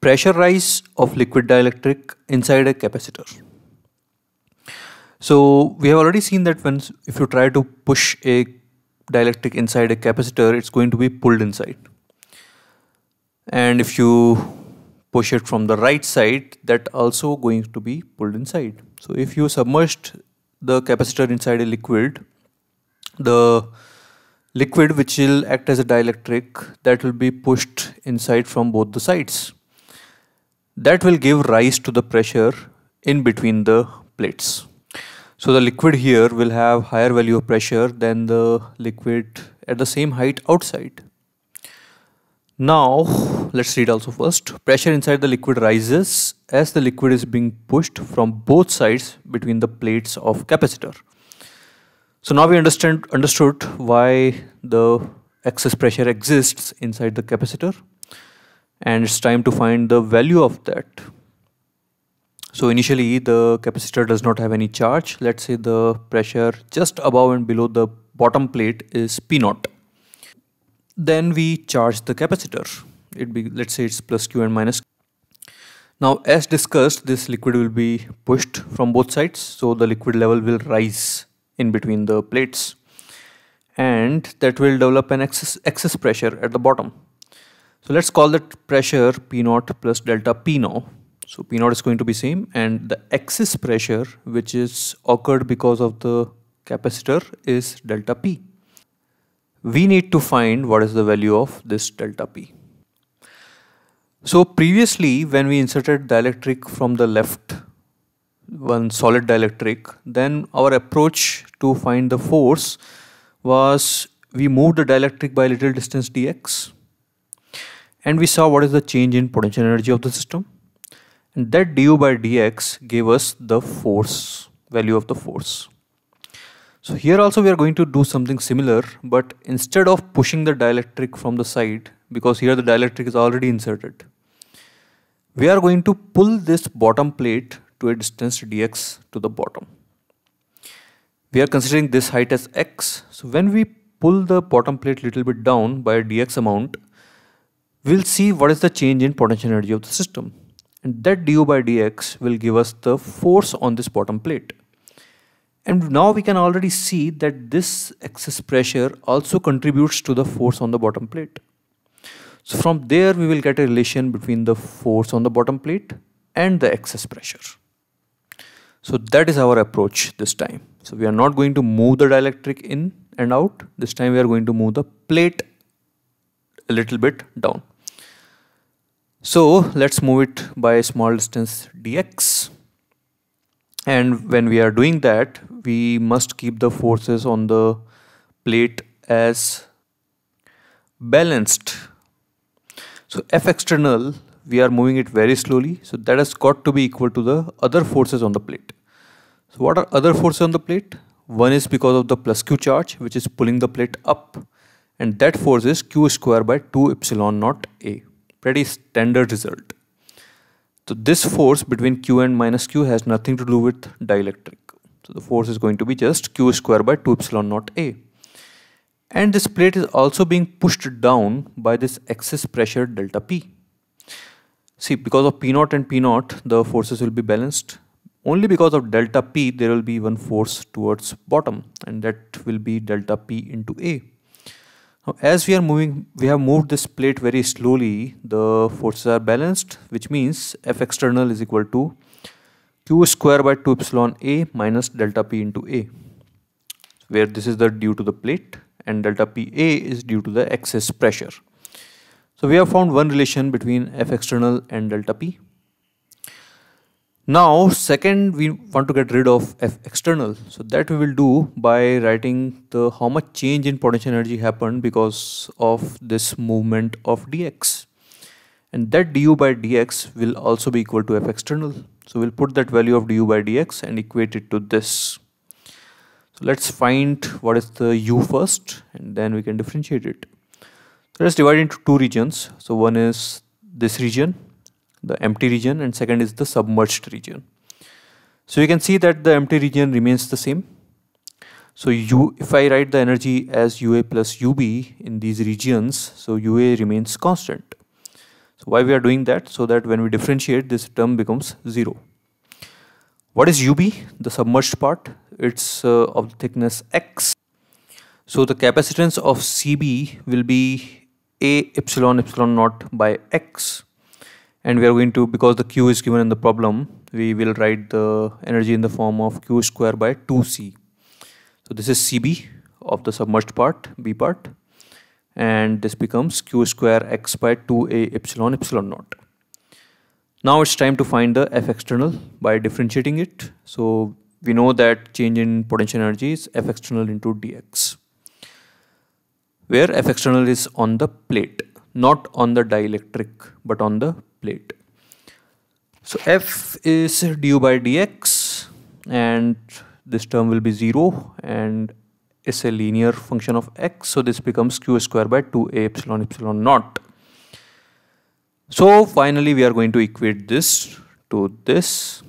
pressure rise of liquid dielectric inside a capacitor. So we have already seen that when if you try to push a dielectric inside a capacitor, it's going to be pulled inside. And if you push it from the right side, that also going to be pulled inside. So if you submerged the capacitor inside a liquid, the liquid which will act as a dielectric that will be pushed inside from both the sides. That will give rise to the pressure in between the plates. So the liquid here will have higher value of pressure than the liquid at the same height outside. Now let's read also first. Pressure inside the liquid rises as the liquid is being pushed from both sides between the plates of capacitor. So now we understand understood why the excess pressure exists inside the capacitor and it's time to find the value of that. So initially the capacitor does not have any charge. Let's say the pressure just above and below the bottom plate is P naught. Then we charge the capacitor. It be let's say it's plus Q and minus. q. Now as discussed this liquid will be pushed from both sides so the liquid level will rise in between the plates and that will develop an excess, excess pressure at the bottom. So let's call that pressure P naught plus delta P now. So P naught is going to be same and the excess pressure which is occurred because of the capacitor is delta P. We need to find what is the value of this delta P. So previously when we inserted dielectric from the left one solid dielectric then our approach to find the force was we moved the dielectric by little distance dx and we saw what is the change in potential energy of the system and that du by dx gave us the force value of the force so here also we are going to do something similar but instead of pushing the dielectric from the side because here the dielectric is already inserted we are going to pull this bottom plate to a distance dx to the bottom. We are considering this height as x. So when we pull the bottom plate little bit down by a dx amount, we'll see what is the change in potential energy of the system. And that du by dx will give us the force on this bottom plate. And now we can already see that this excess pressure also contributes to the force on the bottom plate. So from there we will get a relation between the force on the bottom plate and the excess pressure. So that is our approach this time. So we are not going to move the dielectric in and out. This time we are going to move the plate a little bit down. So let's move it by a small distance dx. And when we are doing that, we must keep the forces on the plate as balanced. So F external we are moving it very slowly so that has got to be equal to the other forces on the plate so what are other forces on the plate one is because of the plus q charge which is pulling the plate up and that force is q square by 2 epsilon naught a. Pretty standard result. So this force between q and minus q has nothing to do with dielectric. So the force is going to be just q square by 2 epsilon naught a. And this plate is also being pushed down by this excess pressure delta p. See, because of P naught and P naught, the forces will be balanced. Only because of delta P, there will be one force towards bottom. And that will be delta P into A. As we are moving, we have moved this plate very slowly. The forces are balanced, which means F external is equal to Q square by 2 epsilon A minus delta P into A, where this is the due to the plate and delta PA is due to the excess pressure. So we have found one relation between F external and delta P. Now second we want to get rid of F external. So that we will do by writing the how much change in potential energy happened because of this movement of dx. And that du by dx will also be equal to F external. So we'll put that value of du by dx and equate it to this. So let's find what is the u first and then we can differentiate it. So let's divide into two regions. So one is this region, the empty region and second is the submerged region. So you can see that the empty region remains the same. So U, if I write the energy as UA plus UB in these regions, so UA remains constant. So why we are doing that? So that when we differentiate, this term becomes 0. What is UB? The submerged part. It's uh, of thickness x. So the capacitance of CB will be A epsilon epsilon naught by x. And we are going to, because the Q is given in the problem, we will write the energy in the form of Q square by 2C. So this is CB of the submerged part, B part. And this becomes Q square x by 2A epsilon epsilon naught. Now it's time to find the F external by differentiating it. So we know that change in potential energy is F external into dx. Where F external is on the plate, not on the dielectric, but on the plate. So F is du by dx and this term will be 0 and it's a linear function of x. So this becomes q square by 2a epsilon epsilon naught. So finally we are going to equate this to this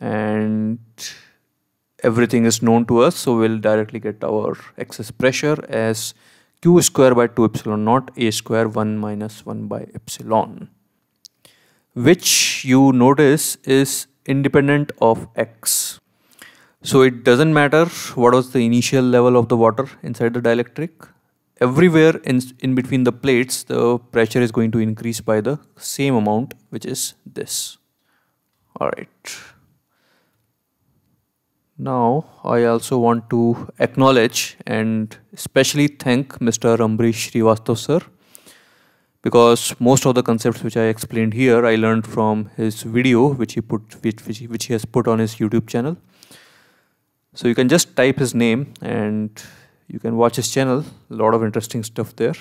and everything is known to us so we'll directly get our excess pressure as q square by 2 epsilon naught a square 1 minus 1 by epsilon which you notice is independent of x. So it doesn't matter what was the initial level of the water inside the dielectric everywhere in, in between the plates the pressure is going to increase by the same amount which is this alright now I also want to acknowledge and especially thank Mr. Ambrish Srivastava sir because most of the concepts which I explained here I learned from his video which he put which, which, which he has put on his YouTube channel. So you can just type his name and you can watch his channel. A lot of interesting stuff there.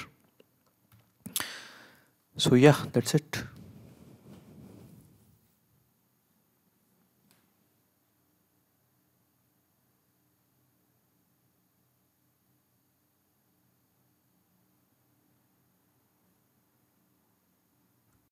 So yeah that's it